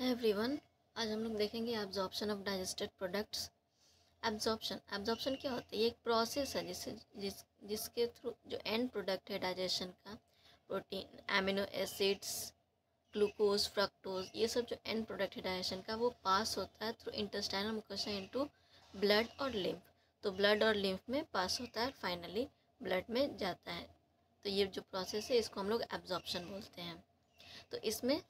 Everyone आज हम लोग देखेंगे absorption of digested products absorption absorption क्या होता है? ये एक प्रोसेस है जिससे जिस, जिसके थ्रू जो एंड प्रोडक्ट है डाइजेशन का protein amino acids glucose fructose ये सब जो एंड प्रोडक्ट है डाइजेशन का, वो पास होता है through intestinal mucosa into blood और लिम्फ तो ब्लड और लिम्फ में पास होता है फाइनली ब्लड में जाता है. तो ये जो प्रोसेस है, इसको हम लोग एब्जॉर्प्शन बोलते हैं. तो इसमें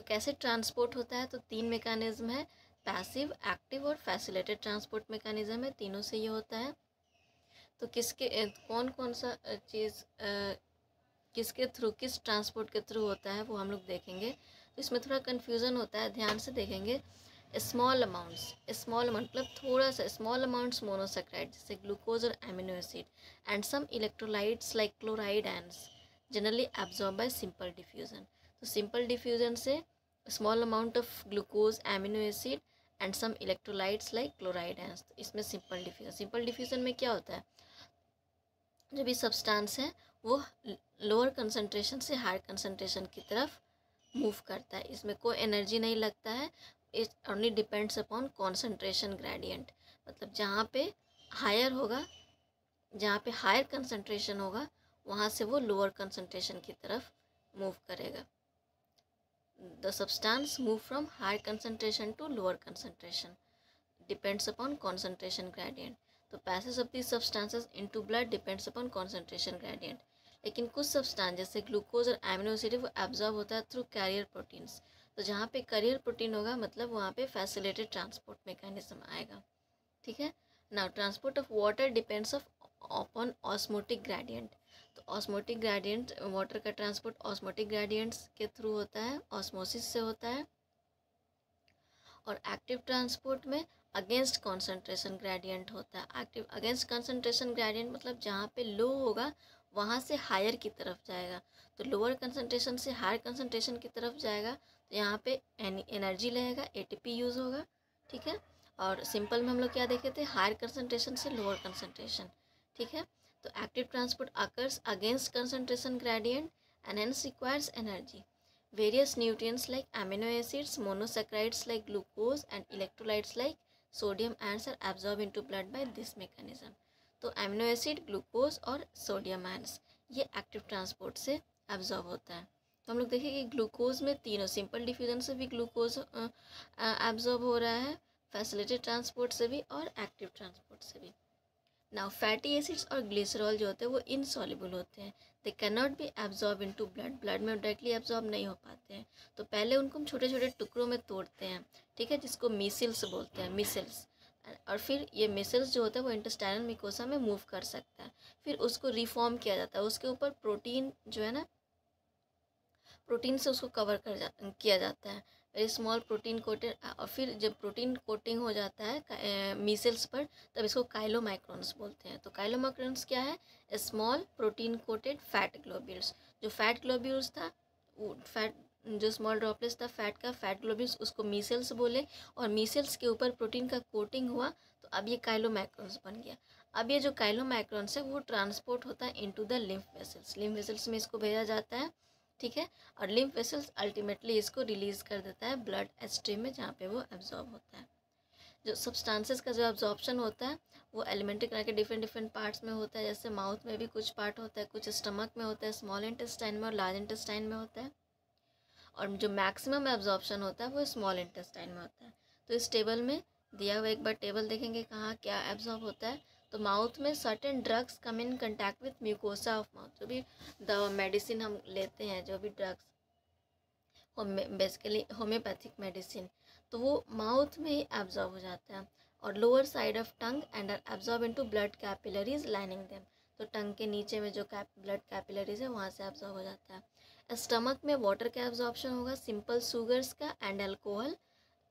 तो कैसे ट्रांसपोर्ट होता है? तो तीन मेकानिज़्म है, पैसिव, एक्टिव और फैसिलेटेड ट्रांसपोर्ट मेकानिज़्म है, तीनों से ये होता है। तो किसके कौन कौन सा चीज़ किसके थ्रू, किस ट्रांसपोर्ट के थ्रू होता है वो हम लोग देखेंगे। तो इसमें थोड़ा कन्फ्यूज़न होता है, ध्यान से देखेंगे। स्मॉल अमाउंट्स स्मॉल अमाउंट मतलब थोड़ा सा स्मॉल अमाउंट्स मोनोसेक्राइड जैसे ग्लूकोज और amino acid and some electrolytes like chloride ions generally absorb by simple diffusion तो सिंपल डिफ्यूज़न से small amount of glucose amino acid and some electrolytes like chloride ions तो इसमें simple diffusion simple diffusion में क्या होता है? जो भी सब्सटेंस है, वो लोअर कंसनट्रेशन से हायर कंसनट्रेशन की तरफ़ मूव करता है। इसमें कोई एनर्जी नहीं लगता है। It only depends upon concentration gradient मतलब जहाँ पे हायर होगा, जहाँ पे हायर कंसनट्रेशन होगा, वहाँ से वो लोअर कंसनट्रेशन की तरफ़ मूव करेगा। The substance move from higher concentration to lower concentration. Depends upon concentration gradient. तो passage of the substances into blood depends upon concentration gradient लेकिन कुछ सब्सटेंस जैसे ग्लूकोज और एमिनो एसिड वो एब्जॉर्ब होता है थ्रू कैरियर प्रोटीन्स तो जहाँ पे कैरियर प्रोटीन होगा मतलब वहाँ पे फैसिलेटेड ट्रांसपोर्ट मैकेनिज्म आएगा। ठीक है? Now transport of water depends of upon osmotic gradient तो ऑस्मोटिक ग्रेडियंट वाटर का ट्रांसपोर्ट ऑस्मोटिक ग्रेडियंट्स के थ्रू होता है ऑस्मोसिस से होता है। और एक्टिव ट्रांसपोर्ट में अगेंस्ट कॉन्सेंट्रेशन ग्रेडियंट होता है। एक्टिव अगेंस्ट कॉन्सेंट्रेशन ग्रेडियंट मतलब जहाँ पे लो होगा, वहाँ से हायर की तरफ़ जाएगा। तो लोअर कंसनट्रेशन से हायर कंसनट्रेशन की तरफ़ जाएगा तो यहाँ पे एनर्जी लगेगा एटीपी यूज़ होगा, ठीक है? और सिंपल में हम लोग क्या देखे थे? हायर कंसनट्रेशन से लोअर कंसनट्रेशन ठीक है? तो active transport occurs against concentration gradient and ions requires energy various nutrients like amino acids monosaccharides like glucose and electrolytes like sodium and are absorb into blood by this mechanism तो amino acid glucose और sodium and ये active transport से absorb होता है। तो हम लोग देखें कि ग्लूकोज में तीनों सिंपल डिफ्यूजन से भी ग्लूकोज एब्जॉर्ब हो रहा है फैसिलिटेड ट्रांसपोर्ट से भी और एक्टिव ट्रांसपोर्ट से भी। नाउ फैटी एसिड्स और ग्लिसरॉल जो होते हैं, वो इनसॉलेबल होते हैं. They can not be absorb into blood blood में डायरेक्टली एब्जॉर्ब नहीं हो पाते हैं. तो पहले उनको हम छोटे छोटे टुकड़ों में तोड़ते हैं. ठीक है? जिसको मिसिल्स बोलते हैं मिसिल्स और फिर ये मिसल्स जो होता है, वो इंटेस्टाइनल मिकोसा में मूव कर सकता है. फिर उसको रिफॉर्म किया जाता है. उसके ऊपर प्रोटीन जो है ना प्रोटीन से उसको कवर कर जा, किया जाता है. स्मॉल प्रोटीन कोटेड और फिर जब प्रोटीन कोटिंग हो जाता है मीसल्स पर, तब इसको काइलोमाइक्रोन्स बोलते हैं। तो काइलोमाइक्रोन्स क्या है? Small protein coated fat globules जो फैट ग्लोब्यूल्स था, वो फैट जो स्मॉल ड्रॉपलेट्स था फैट का फैट ग्लोब्यूल्स उसको मीसल्स बोले। और मीसल्स के ऊपर प्रोटीन का कोटिंग हुआ तो अब ये काइलोमाइक्रोन्स बन गया। अब ये जो काइलोमाइक्रोन्स है, वो ट्रांसपोर्ट होता है into the lymph vessels lymph vessels में इसको भेजा जाता है। ठीक है? और लिम्फ वेसल्स अल्टीमेटली इसको रिलीज़ कर देता है ब्लड स्ट्रीम में, जहाँ पे वो एब्जॉर्ब होता है। जो सब्सटेंसेस का जो एब्जॉर्प्शन होता है, वो एलिमेंट्री करा के डिफरेंट डिफरेंट पार्ट्स में होता है, जैसे माउथ में भी कुछ पार्ट होता है, कुछ स्टमक में होता है स्मॉल इंटेस्टाइन में और लार्ज इंटेस्टाइन में होता है। और जो मैक्सिमम एब्जॉर्प्शन होता है, वो स्मॉल इंटेस्टाइन में होता है। तो इस टेबल में दिया हुआ एक बार टेबल देखेंगे कहाँ क्या एब्जॉर्ब होता है। तो माउथ में certain drugs come in contact with mucosa of mouth जो भी द मेडिसिन हम लेते हैं, जो भी ड्रग्स बेसिकली होम्योपैथिक मेडिसिन तो वो माउथ में ही एब्जॉर्ब हो जाता है और lower side of tongue and are absorb into blood capillaries lining them तो टंग के नीचे में जो कैप ब्लड कैपिलरीज है, वहाँ से एब्जॉर्ब हो जाता है। स्टमक में वाटर का एब्जॉर्प्शन होगा सिंपल शुगर्स का एंड अल्कोहल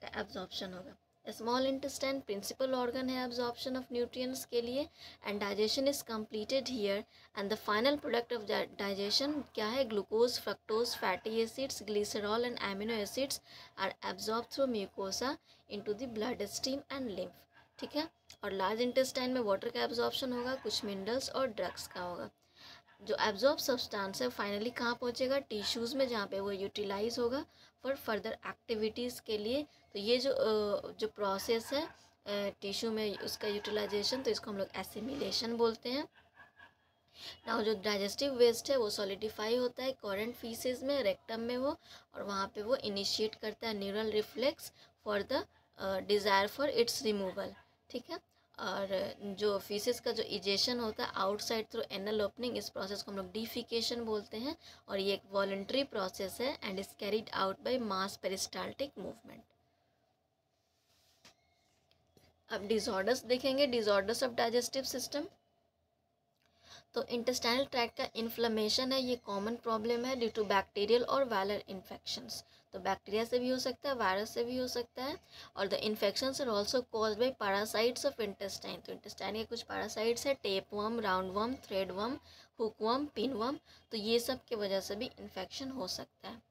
का एब्जॉर्प्शन होगा। स्मॉल इंटेस्टाइन प्रिंसिपल ऑर्गन है एब्जॉर्प्शन ऑफ़ न्यूट्रिएंट्स के लिए and digestion is completed here and the final product of digestion क्या है? Glucose fructose fatty acids glycerol and amino acids are absorb through mucosa into the blood stream and lymph ठीक है? और large intestine में water का absorption होगा, कुछ minerals और ड्रग्स का होगा। जो एब्जॉर्ब सब्सटेंस है फाइनली कहाँ पहुँचेगा? टिश्यूज़ में, जहाँ पे वो यूटिलाइज होगा फॉर फर्दर एक्टिविटीज़ के लिए। तो ये जो जो प्रोसेस है टिश्यू में उसका यूटिलाइजेशन तो इसको हम लोग एसिमिलेशन बोलते हैं। ना जो डाइजेस्टिव वेस्ट है, वो सॉलिडिफाई होता है कॉरेंट फीसेज में रेक्टम में वो, और वहाँ पे वो इनिशिएट करता है neural reflex for the desire for its removal ठीक है? और जो फीसिस का जो इजेशन होता है आउटसाइड थ्रू एनल ओपनिंग इस प्रोसेस को हम लोग डिफिकेशन बोलते हैं और ये एक वॉल्ट्री प्रोसेस है and is carried out by mass peristaltic movement अब डिजॉर्डर्स देखेंगे डिजॉर्डर्स ऑफ़ डाइजेस्टिव सिस्टम तो इंटेस्टाइनल ट्रैक का इन्फ्लेमेशन है, ये कॉमन प्रॉब्लम है ड्यू टू बैक्टीरियल और वायरल इन्फेक्शंस तो बैक्टीरिया से भी हो सकता है वायरस से भी हो सकता है और the infection are also cause by parasites of intestine तो इंटेस्टाइन के कुछ पैरासाइट्स है टेप वम राउंड वम थ्रेड वम हुक वम पिन वम तो ये सब की वजह से भी इन्फेक्शन हो सकता है।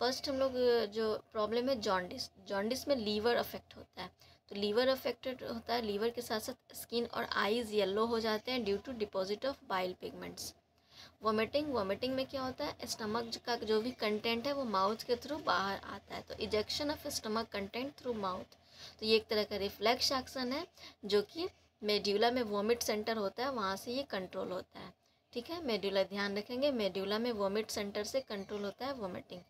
फ़र्स्ट हम लोग, जो प्रॉब्लम है जॉन्डिस जॉन्डिस में लीवर अफेक्ट होता है। तो लीवर अफेक्टेड होता है, लीवर के साथ साथ स्किन और आईज येलो हो जाते हैं due to deposit of bile pigments vomiting vomiting में क्या होता है? स्टमक का जो भी कंटेंट है वो माउथ के थ्रू बाहर आता है। तो ejection of stomach content through mouth तो ये एक तरह का रिफ्लेक्स एक्शन है, जो कि मेड्यूला में वोमिट सेंटर होता है, वहाँ से ये कंट्रोल होता है। ठीक है? मेड्यूला ध्यान रखेंगे मेड्यूला में वोमिट सेंटर से कंट्रोल होता है vomiting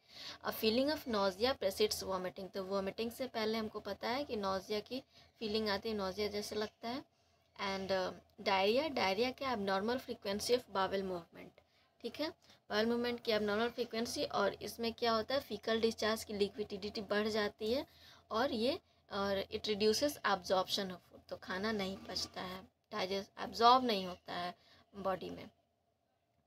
a feeling of nausea precedes vomiting तो वोमिटिंग से पहले हमको पता है कि नोजिया की फीलिंग आती है नोजिया जैसे लगता है. एंड डायरिया डायरिया के abnormal frequency of bowel movement ठीक है? बावल मूवमेंट की एबनॉर्मल फ्रीक्वेंसी और इसमें क्या होता है? फीकल डिस्चार्ज की लिक्विडिटी बढ़ जाती है और ये, और it reduces absorption of food तो खाना नहीं पचता है डाइजेस्ट एब्जॉर्ब नहीं होता है बॉडी में.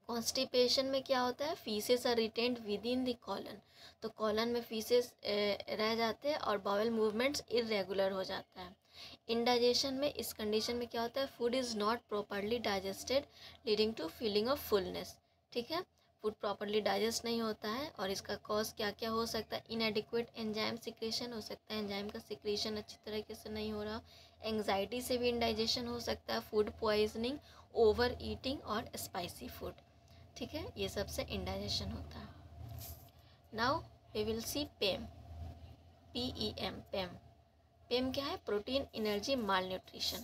कॉन्स्टिपेशन में क्या होता है? Faeces are retained within the colon तो कॉलन में फीसेस रह जाते हैं और बावल मूवमेंट्स इरेगुलर हो जाता है। इंडाइजेशन में, इस कंडीशन में क्या होता है? Food is not properly digested leading to feeling of fullness ठीक है? फ़ूड प्रॉपरली डाइजेस्ट नहीं होता है और इसका कॉज क्या क्या हो सकता है? इनएडिक्वेट एंजाइम सिक्रेशन हो सकता है। एंजाइम का सिक्रेशन अच्छी तरीके से नहीं हो रहा। एंगजाइटी से भी इनडाइजेशन हो सकता है। फ़ूड पॉइजनिंग ओवर ईटिंग और स्पाइसी फ़ूड ठीक है? ये सबसे इंडाइजेशन होता है। Now we will see PEM P E M PEM PEM क्या है? प्रोटीन एनर्जी माल न्यूट्रिशन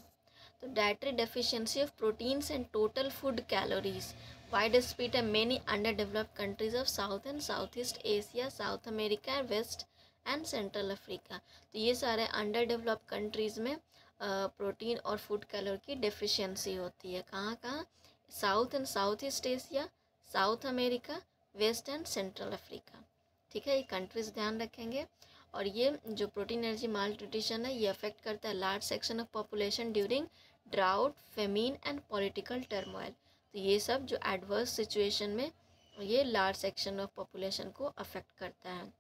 तो dietary deficiency of proteins and total food calories widespread and many under developed countries of South and South East Asia South America West and Central Africa तो ये सारे under developed countries में protein और food calorie की deficiency होती है। कहाँ कहाँ South and South East Asia South America, West and Central Africa. ठीक है, ये कंट्रीज़ ध्यान रखेंगे। और ये जो प्रोटीन एनर्जी माल न्यूट्रिशन है, ये अफेक्ट करता है large section of population during drought famine and political turmoil तो ये सब जो एडवर्स सिचुएशन में ये लार्ज सेक्शन ऑफ़ पॉपुलेशन को अफेक्ट करता है।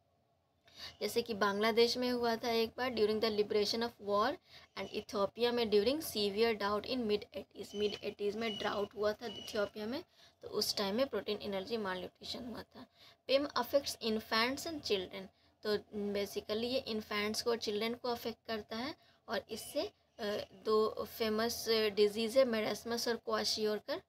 जैसे कि बांग्लादेश में हुआ था एक बार during the liberation of war and Ethiopia में during severe doubt in mid eighties mid eighties में ड्राउट हुआ था इथियोपिया में तो उस टाइम में प्रोटीन एनर्जी माल न्यूट्रिशन हुआ था। PEM affects infants and children तो बेसिकली ये इन्फेंट्स को और चिल्ड्रेन को अफेक्ट करता है और इससे दो फ़ेमस डिज़ीज़ है मेरेस्मस और क्वाशियोरकर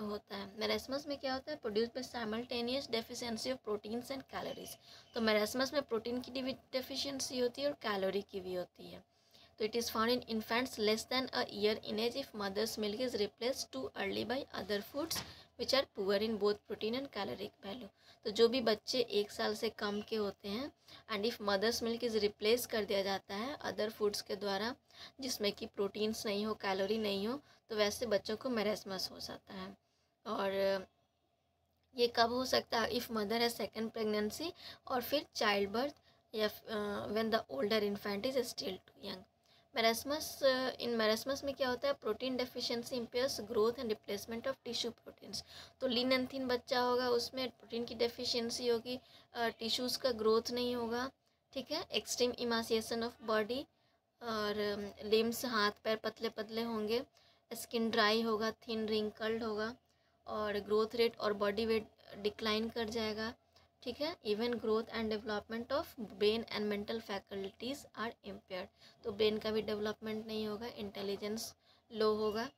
होता है। मेरेस्मस में क्या होता है? Produce by simultaneous deficiency of proteins and calories तो मेरेस्मस में प्रोटीन की डेफिशिएंसी होती है और कैलोरी की भी होती है। तो it is found in infants less than a year in age if mother's milk is replace too early by other foods which are poor in both protein and caloric value तो जो भी बच्चे एक साल से कम के होते हैं and if mother's milk is replace कर दिया जाता है अदर फूड्स के द्वारा जिसमें कि प्रोटीन्स नहीं हो कैलोरी नहीं हो तो वैसे बच्चों को मेरेस्मस हो जाता है। और ये कब हो सकता है? इफ़ मदर है सेकेंड प्रेगनेंसी और फिर चाइल्ड बर्थ या when the older infant is still too young marasmus in marasmus में क्या होता है? Protein deficiency impairs growth and replacement of tissue proteins तो लीन एंथिन बच्चा होगा, उसमें प्रोटीन की डेफिशिएंसी होगी टिश्यूज़ का ग्रोथ नहीं होगा, ठीक है? एक्सट्रीम इमासिएशन ऑफ़ बॉडी और लिम्स हाथ, पैर पतले पतले होंगे स्किन ड्राई होगा थिन रिंकल्ड होगा। और ग्रोथ रेट और बॉडी वेट डिक्लाइन कर जाएगा, ठीक है? Even growth and development of brain and mental faculties are impair तो ब्रेन का भी डेवलपमेंट नहीं होगा इंटेलिजेंस लो होगा।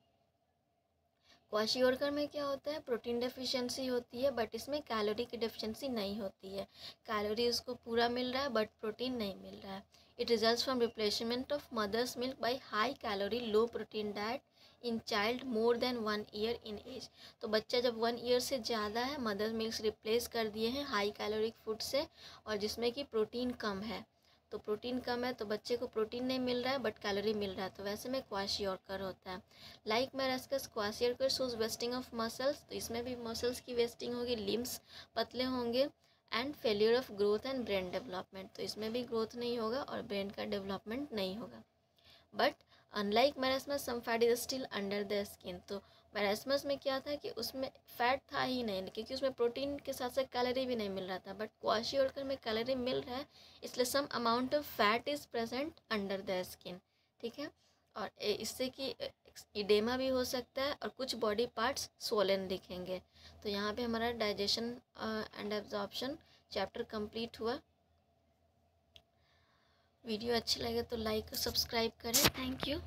क्वाशियोरकर में क्या होता है? प्रोटीन डेफिशिएंसी होती है बट इसमें कैलोरी की डेफिशिएंसी नहीं होती है। कैलोरी उसको पूरा मिल रहा है बट प्रोटीन नहीं मिल रहा है। It result from replacement of mother's milk by high calorie low protein diet in child more than one year in age तो बच्चा जब वन ईयर से ज़्यादा है मदर मिल्क रिप्लेस कर दिए हैं हाई कैलोरिक फ़ूड से और जिसमें कि प्रोटीन कम है। तो प्रोटीन कम है तो बच्चे को प्रोटीन नहीं मिल रहा है बट कैलोरी मिल रहा है। तो वैसे में क्वाशियोरकर होता है। Like marasmus kwashiorkor shows wasting of muscles तो इसमें भी मसल्स की वेस्टिंग होगी लिम्स पतले होंगे and failure of growth and brain development तो इसमें भी ग्रोथ नहीं होगा और ब्रेन का डेवलपमेंट नहीं होगा। But unlike marasmus some fat is still under the skin तो मैरासमस में क्या था कि उसमें फैट था ही नहीं, क्योंकि उसमें प्रोटीन के साथ साथ कैलोरी भी नहीं मिल रहा था बट क्वाशी और में कैलोरी मिल रहा है, इसलिए some amount of fat is present under the skin ठीक है? और इससे कि इडेमा भी हो सकता है और कुछ बॉडी पार्ट्स सोलन दिखेंगे। तो यहाँ पे हमारा digestion and absorption chapter complete हुआ। वीडियो अच्छी लगे तो लाइक और सब्सक्राइब करें। Thank you.